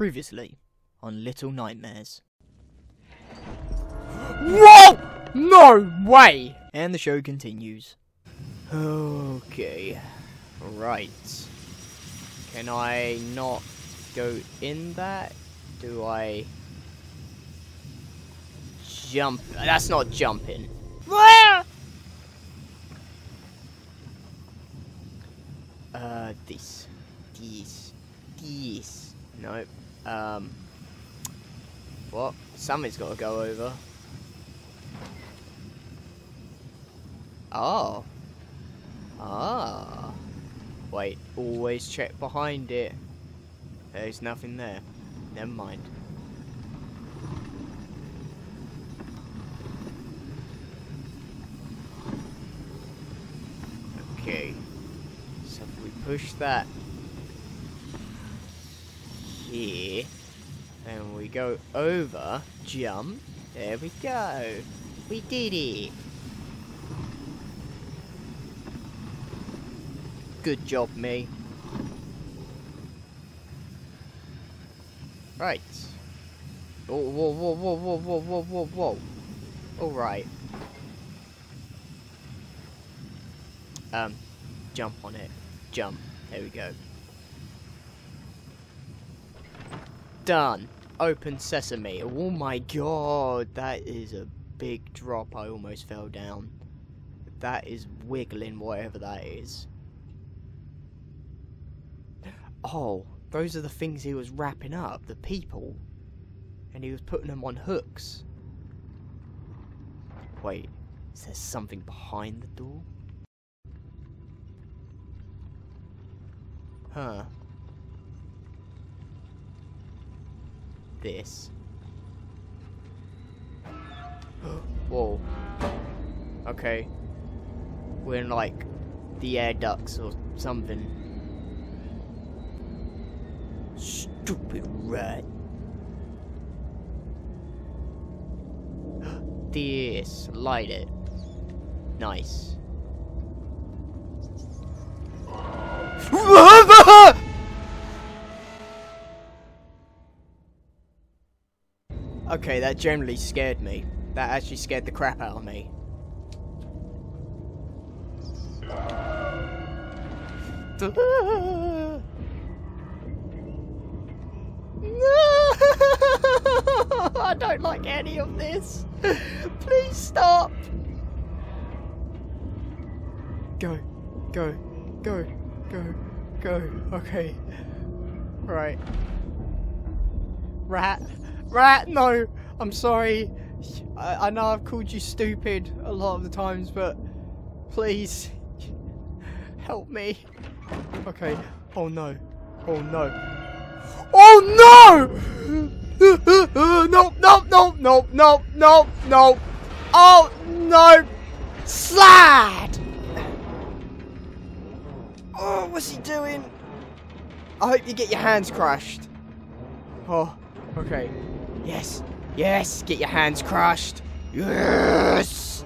Previously on Little Nightmares. What? No way! And the show continues. Okay. Right. Can I not go in that? Do I jump? That's not jumping. Uh, this, this, this. Nope. Um. What? Something's got to go over. Oh. Ah. Wait, always check behind it. There's nothing there. Never mind. Okay. So if we push that here, and we go over, jump, there we go. We did it. Good job, me. Right. Oh, whoa, whoa, whoa, whoa, whoa, whoa, whoa, whoa. Alright. Um, jump on it. Jump. There we go. Done. Open sesame. Oh my god, that is a big drop. I almost fell down. That is wiggling, whatever that is. Oh, those are the things he was wrapping up, the people. And he was putting them on hooks. Wait, is there something behind the door? Huh. This. Whoa. Okay. We're in like the air ducts or something. Stupid rat. this. Light it. Nice. Okay, that generally scared me. That actually scared the crap out of me. I don't like any of this. Please stop. Go, go, go, go, go. Okay. Right. Rat. Rat, no. I'm sorry. I, I know I've called you stupid a lot of the times, but please help me. Okay. Oh no. Oh no. Oh no! nope, nope, nope, nope, nope, nope, nope. Oh no! Slide! Oh, what's he doing? I hope you get your hands crushed. Oh, okay. Yes, yes, get your hands crushed. Yes!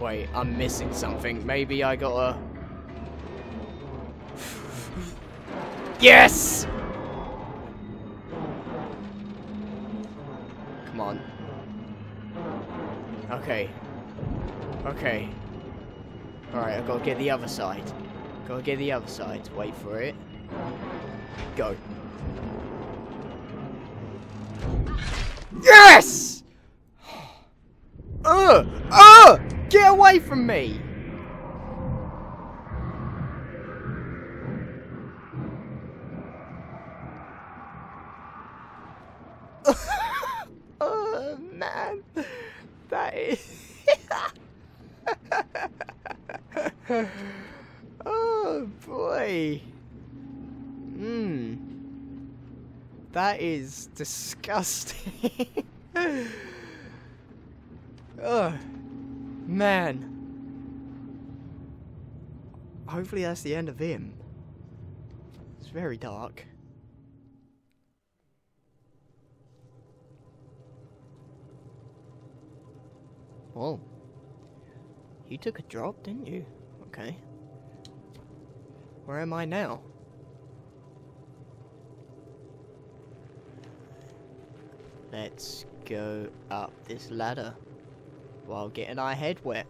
Wait, I'm missing something. Maybe I gotta... Yes! Come on. Okay. Okay. Alright, I've got to get the other side. Gotta get the other side. Wait for it. Go. Yes! Ugh! Ugh! Get away from me! oh man, that is. oh boy. Mmm. That is disgusting. oh, man. Hopefully that's the end of him. It's very dark. Oh. You took a drop, didn't you? Okay. Where am I now? Let's go up this ladder while getting our head wet.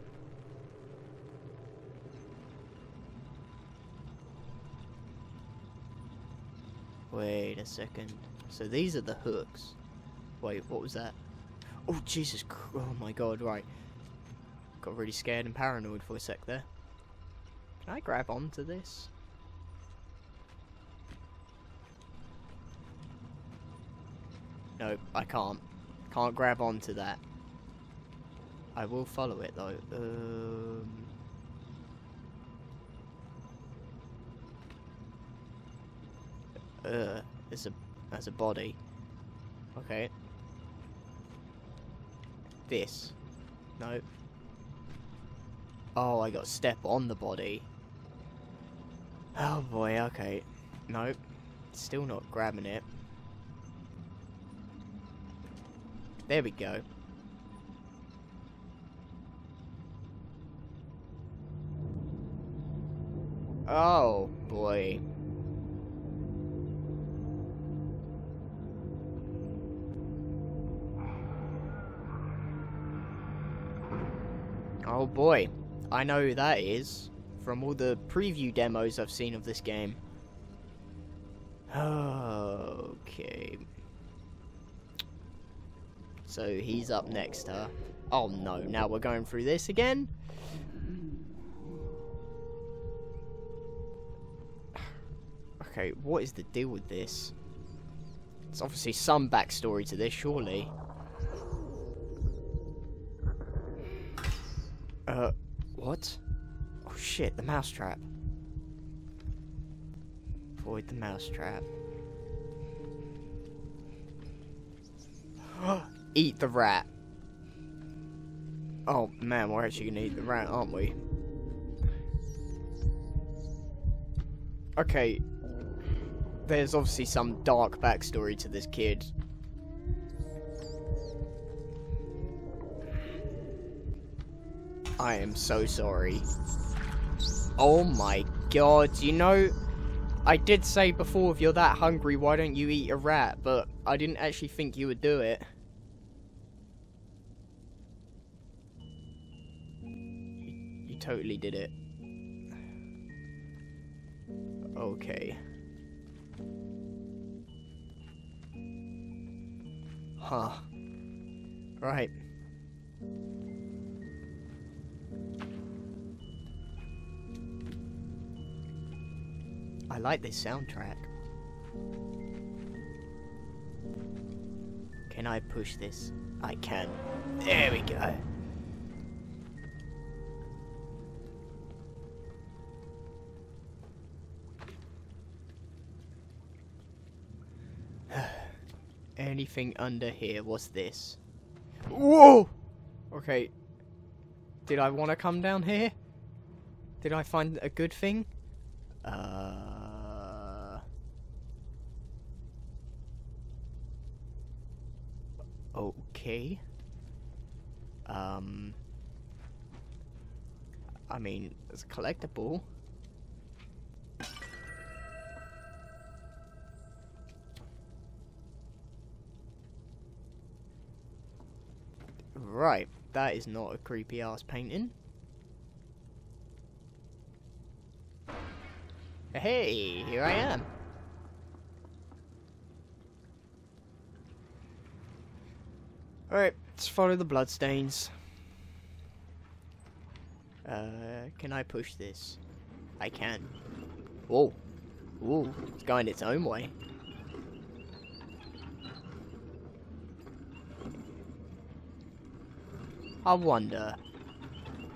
Wait a second. So these are the hooks. Wait, what was that? Oh, Jesus Oh my god, right. Got really scared and paranoid for a sec there. Can I grab onto this? No, I can't. Can't grab onto that. I will follow it though. Um... Uh, it's a, as a body. Okay. This. No. Oh, I got step on the body. Oh boy, okay. Nope. Still not grabbing it. There we go. Oh, boy. Oh boy, I know who that is from all the preview demos I've seen of this game. So he's up next? Oh no, now we're going through this again? Okay, what is the deal with this? It's obviously some backstory to this, surely. Uh, what? Oh shit, the mousetrap. Avoid the mousetrap. eat the rat. Oh man, we're actually gonna eat the rat, aren't we? Okay. There's obviously some dark backstory to this kid. I am so sorry. Oh my god, you know, I did say before if you're that hungry, why don't you eat a rat, but I didn't actually think you would do it. Totally did it. Okay. Huh. Right. I like this soundtrack. Can I push this? I can. There we go. Anything under here. was this? Whoa! Okay. Did I want to come down here? Did I find a good thing? Uh... Okay. Um... I mean, it's collectible. Right, that is not a creepy ass painting. Hey, here I am. Alright, let's follow the bloodstains. Uh, can I push this? I can. Whoa. Whoa, it's going its own way. I wonder,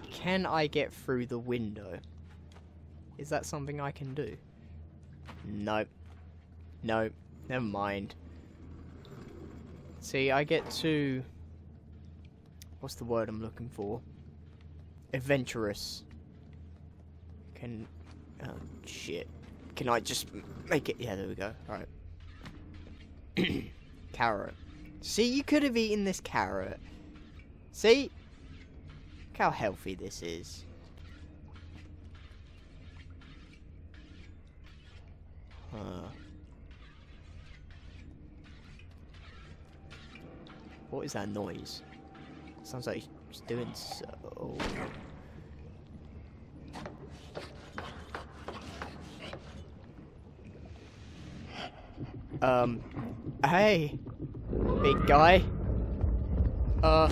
can I get through the window? Is that something I can do? Nope. Nope. Never mind. See, I get to... What's the word I'm looking for? Adventurous. Can... Oh, shit. Can I just make it... Yeah, there we go. Alright. carrot. See, you could have eaten this carrot. See? How healthy this is. Huh. What is that noise? Sounds like he's doing so. Um, hey, big guy. Uh.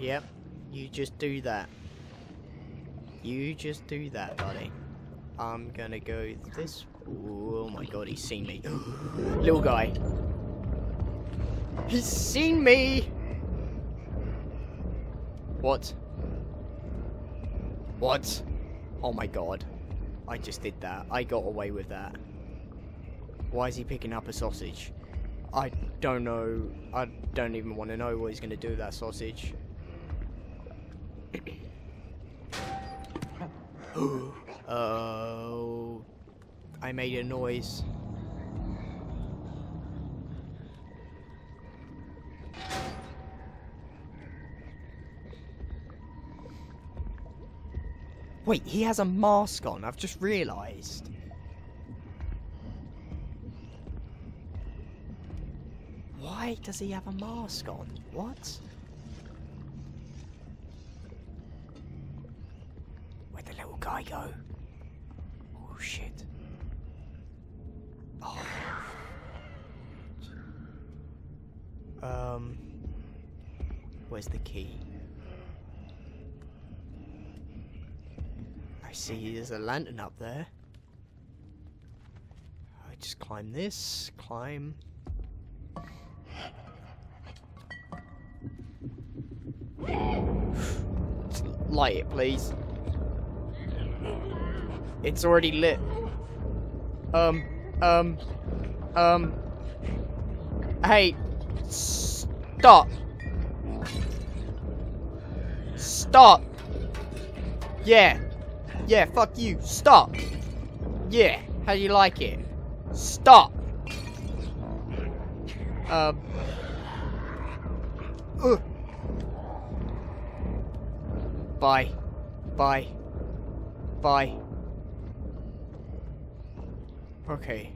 Yep, you just do that. You just do that, buddy. I'm gonna go this. Oh my god, he's seen me. Little guy. He's seen me! What? What? Oh my god. I just did that. I got away with that. Why is he picking up a sausage? I don't know. I don't even want to know what he's going to do with that sausage. Oh. I made a noise. Wait, he has a mask on. I've just realised. Why does he have a mask on? What? Go? Oh shit. Oh. Um. Where's the key? I see there's a lantern up there. I just climb this, climb. Light it, please. It's already lit. Um, um, um. Hey, stop. Stop. Yeah. Yeah, fuck you. Stop. Yeah. How do you like it? Stop. Um. Ugh. Bye. Bye. Bye. Okay.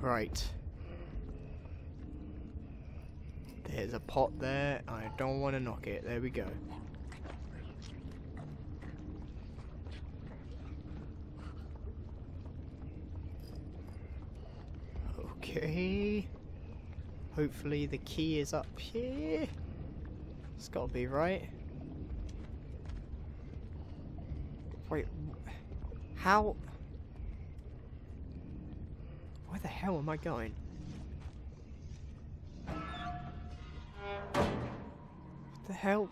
Right. There's a pot there. I don't want to knock it. There we go. Okay. Hopefully the key is up here. It's got to be right. Wait, how? Where the hell am I going? What the hell?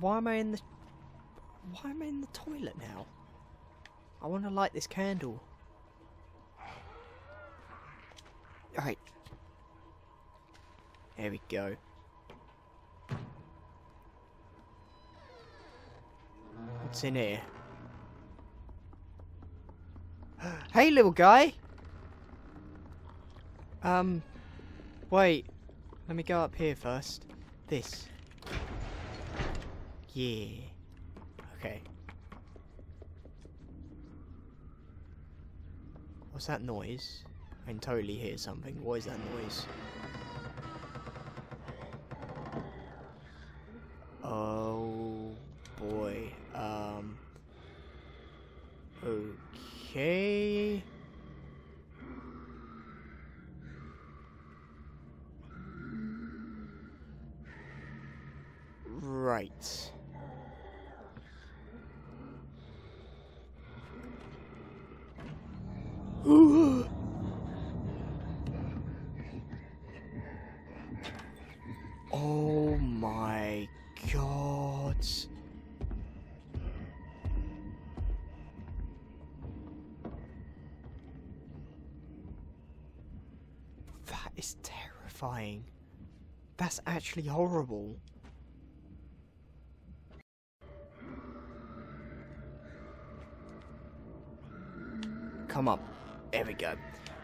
Why am I in the... Why am I in the toilet now? I want to light this candle. Alright. There we go. What's in here? hey, little guy! Um, wait. Let me go up here first. This. Yeah. Okay. What's that noise? I can totally hear something. What is that noise? Oh boy. Um. Okay. Right. oh my god. That is terrifying. That's actually horrible. come on. There we go.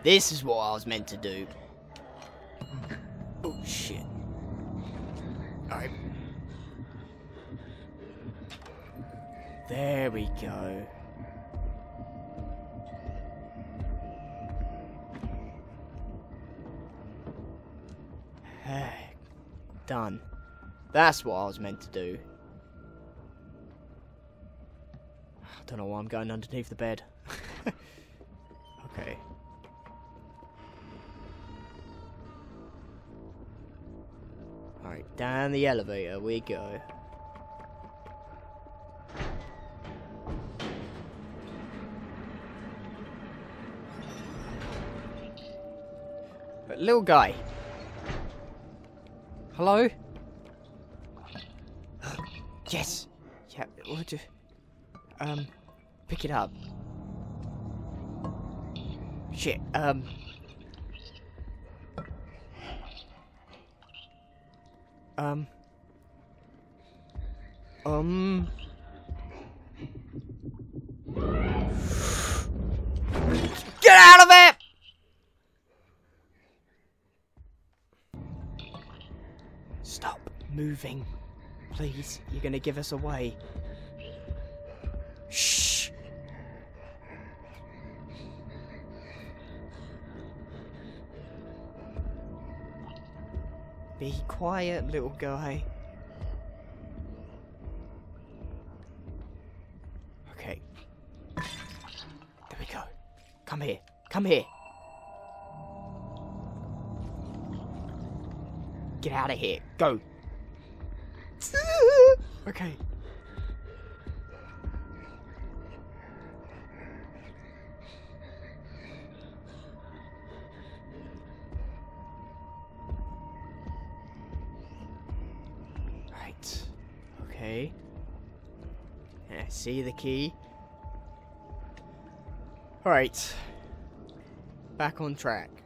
This is what I was meant to do. Oh, shit. Alright. There we go. Done. That's what I was meant to do. I don't know why I'm going underneath the bed. okay. Alright, down the elevator we go. But little guy. Hello? yes. Yeah, what do... Um, pick it up. Shit, um... Um... Um... Get out of it! Stop moving. Please, you're gonna give us away. Shh! Be quiet, little guy. Okay. There we go. Come here. Come here. Get out of here. Go. Okay. Right. Okay. See the key. Alright. Back on track.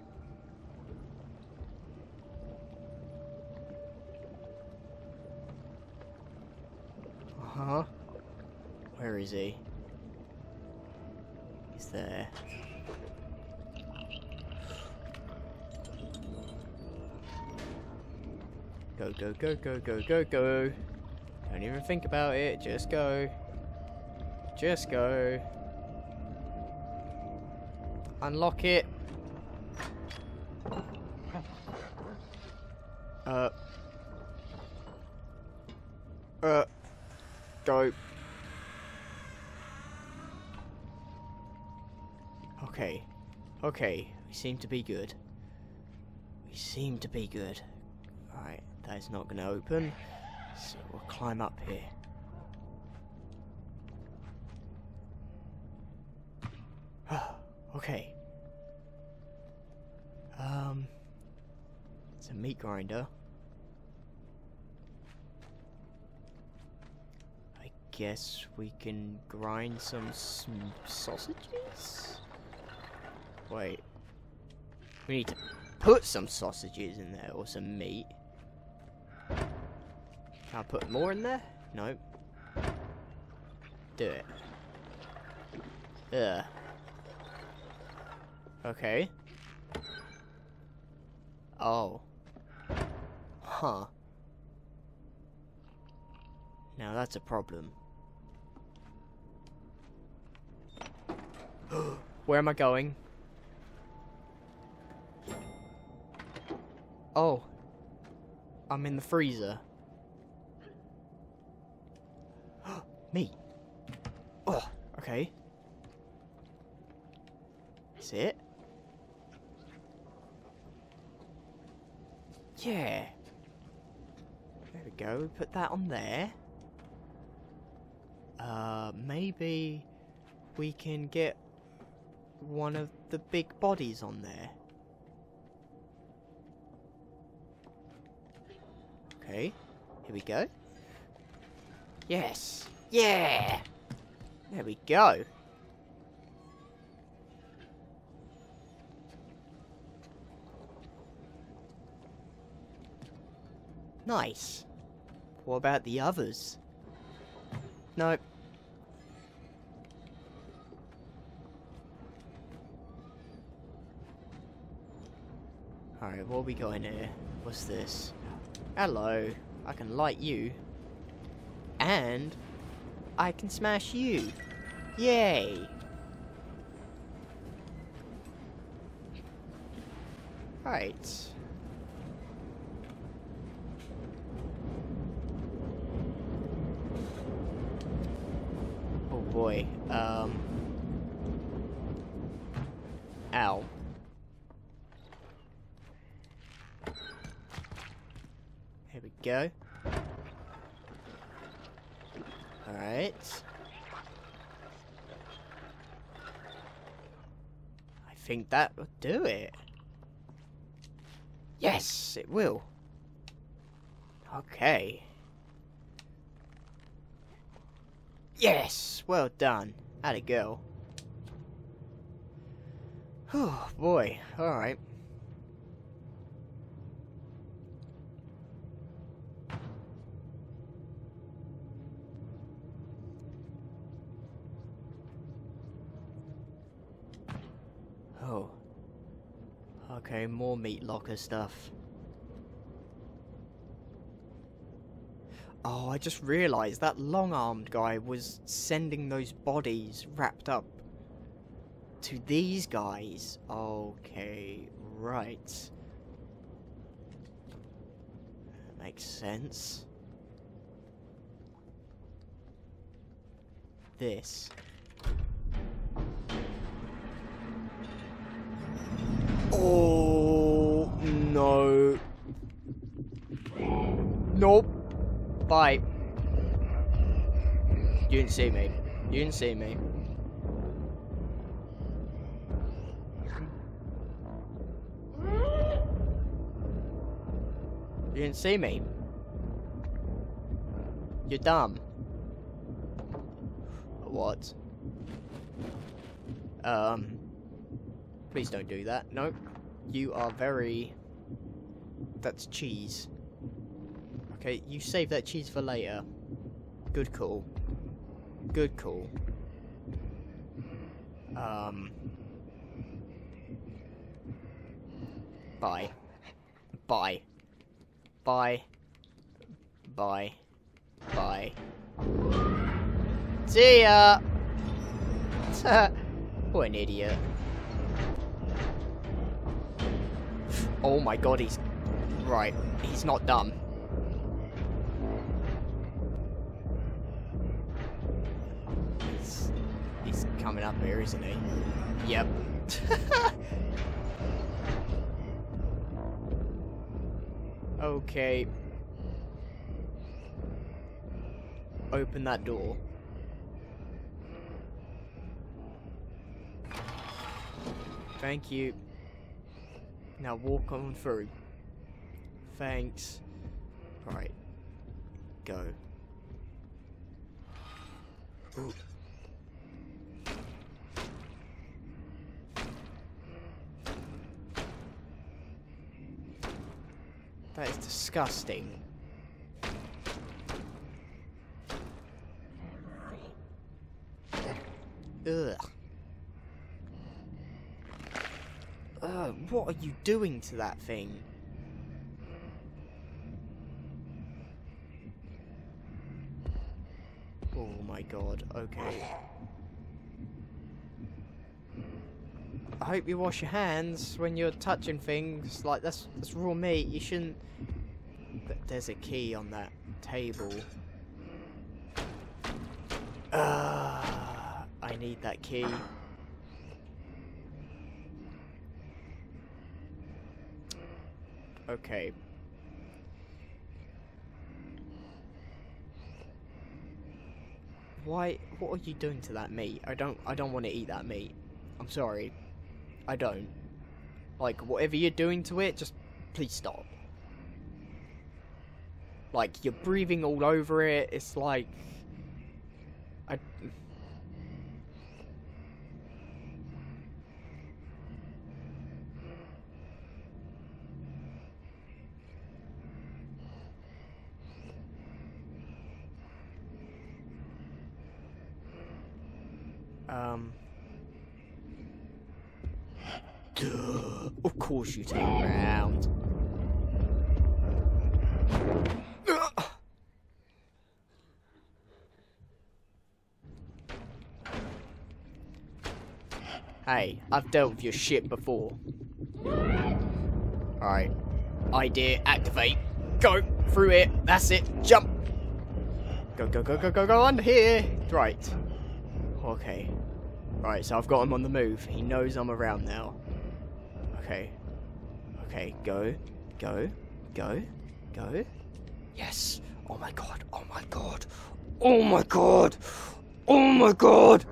Where is he? He's there. Go, go, go, go, go, go, go. Don't even think about it. Just go. Just go. Unlock it. Uh. Uh. Go. Okay. Okay. We seem to be good. We seem to be good. Alright, that is not going to open. So we'll climb up here. okay. Um. It's a meat grinder. I guess we can grind some sm sausages? Wait. We need to put some sausages in there or some meat. Can I put more in there? Nope. Do it. Ugh. Okay. Oh. Huh. Now that's a problem. Where am I going? Oh. I'm in the freezer. Me. Oh, okay. That's it. Yeah. There we go. Put that on there. Uh, maybe we can get one of the big bodies on there. Okay. Here we go. Yes. Yeah. There we go. Nice. What about the others? Nope. Alright, what are we got in here? What's this? Hello. I can light you. And I can smash you. Yay! Right. Oh boy. Um. Ow. Here we go. Alright. I think that will do it. Yes, it will. Okay. Yes, well done. Had a go. Oh boy, alright. Oh. Okay, more meat locker stuff. Oh, I just realised that long-armed guy was sending those bodies wrapped up to these guys. Okay, right. Makes sense. This. Nope. Bye. You didn't see me. You didn't see me. You didn't see me. You're dumb. What? Um. Please don't do that. No. You are very... That's cheese. Okay, you save that cheese for later. Good call. Good call. Um... Bye. Bye. Bye. Bye. Bye. See ya! what an idiot. Oh my god, he's... Right, he's not dumb. Here, isn't he? Yep. okay. Open that door. Thank you. Now walk on through. Thanks. Right. Go. Ooh. That is disgusting. Ugh. Ugh, what are you doing to that thing? Oh my god, okay. Hope you wash your hands when you're touching things. Like, that's, that's raw meat. You shouldn't... There's a key on that table. Ah, I need that key. Okay. Why? What are you doing to that meat? I don't. I don't want to eat that meat. I'm sorry. I don't. Like whatever you're doing to it, just please stop. Like you're breathing all over it. It's like. I. Um. Duh. Of course you turn around. Hey, I've dealt with your shit before. Alright. Idea, activate. Go through it. That's it. Jump. Go, go, go, go, go, go under here. Right. Okay. Right, so I've got him on the move. He knows I'm around now. Okay. Okay, go, go, go, go. Yes. Oh my god. Oh my god. Oh my god. Oh my god.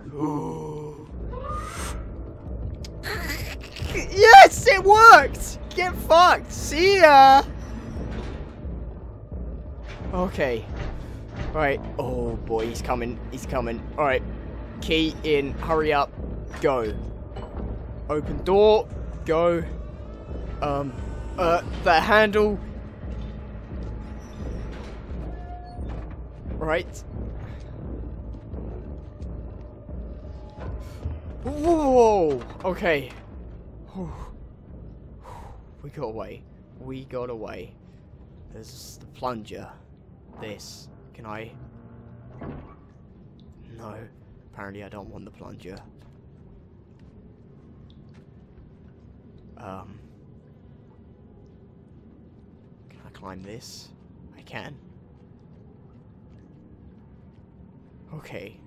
yes, it worked. Get fucked. See ya. Okay. Alright. Oh boy, he's coming. He's coming. Alright. Key in. Hurry up. Go. Open door. Go. Um. Uh. The handle. Right. Whoa. Okay. We got away. We got away. There's the plunger. This. Can I? No. Apparently I don't want the plunger. Um. Can I climb this? I can. Okay.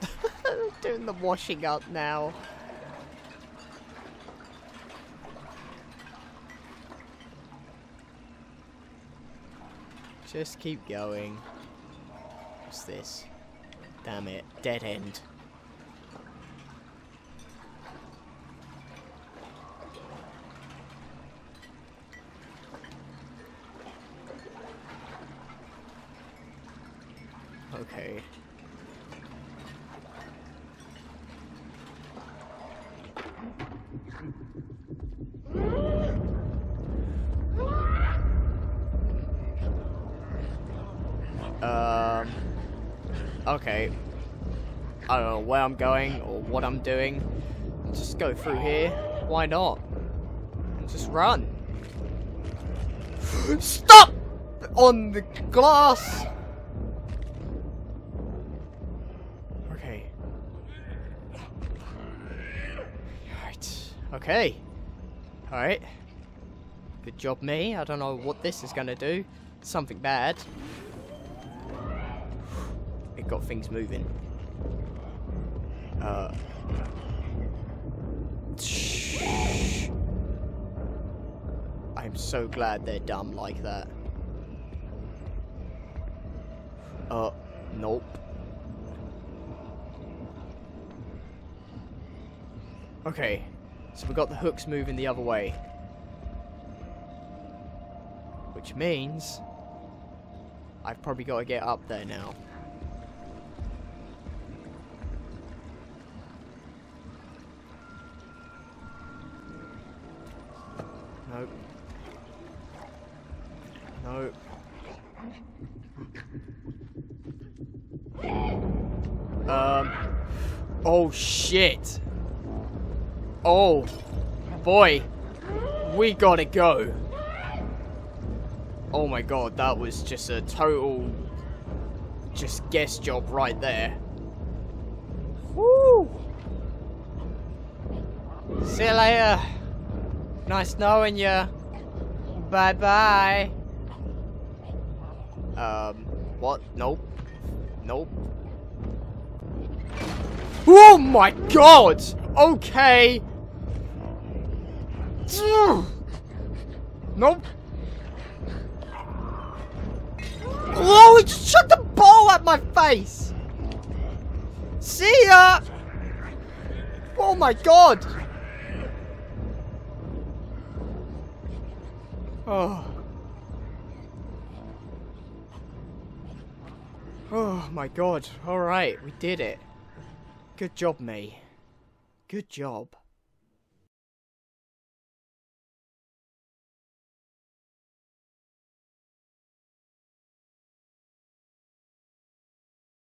Doing the washing up now. Just keep going. What's this? Damn it. Dead end. Okay. Um. Okay. I don't know where I'm going or what I'm doing. Just go through here. Why not? Just run. Stop! On the glass! Okay. Right. Okay. Alright. Good job, me. I don't know what this is gonna do. Something bad. Got things moving. Uh. I'm so glad they're dumb like that. Uh, nope. Okay, so we got the hooks moving the other way. Which means I've probably got to get up there now. Oh boy. We gotta go. Oh my god, that was just a total just guess job right there. Woo! See you later. Nice knowing you. Bye bye. Um, what? Nope. Nope. Oh my god! Okay! Hmm. Nope. Oh, he just shot the ball at my face! See ya! Oh my god! Oh. Oh my god. Alright, we did it. Good job, me. Good job.